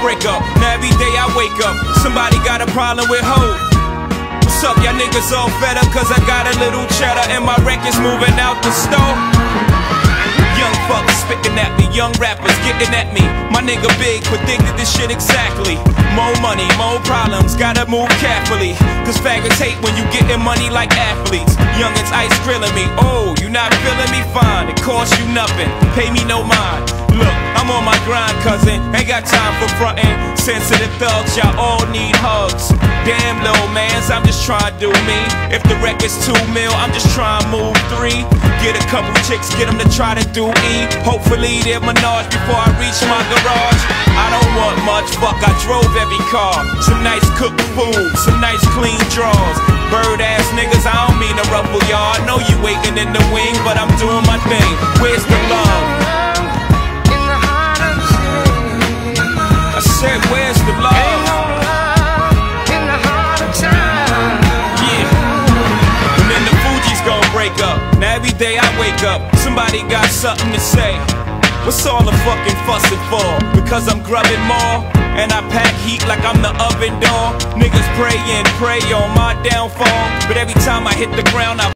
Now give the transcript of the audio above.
break up. Now every day I wake up, somebody got a problem with Hov. What's up, y'all niggas all fed up cause I got a little cheddar and my records moving out the store? Young fuckers spitting at me, young rappers getting at me. My nigga Big predicted this shit exactly. More money, more problems, gotta move carefully. Cause faggots hate when you getting money like athletes. Youngins ice grilling me, oh, you not feeling me? Fine, it costs you nothing, pay me no mind. Look, grind, cousin, ain't got time for frontin'. Sensitive thugs, y'all all need hugs. Damn, little mans, I'm just trying to do me. If the record's two mil, I'm just trying to move three. Get a couple chicks, get them to try to do E. Hopefully they're Menage before I reach my garage. I don't want much, fuck, I drove every car. Some nice cooked food, some nice clean drawers. Bird ass niggas, I don't mean to ruffle y'all. I know you waiting in the wing, but I'm doing my thing. Where's the said, where's the Ain't no love in the heart of town. Yeah. And then the Fugees gon' break up. Now every day I wake up, somebody got something to say. What's all the fucking fussing for? Because I'm grubbing more? And I pack heat like I'm the oven door. Niggas pray and pray on my downfall. But every time I hit the ground, I